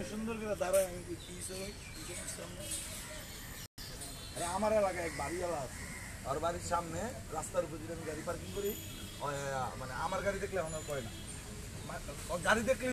আমি সুন্দর করে দাঁড়াই, আমি কি সামনে। আরে আমার এলাকায় এক বাড়িওয়ালা আছে। আর বাড়ির সামনে রাস্তার উপর যদি আমি গাড়ি পার্কিং করি মানে আমার গাড়ি দেখলে এখন আর করে না। মানে, গাড়ি দেখলে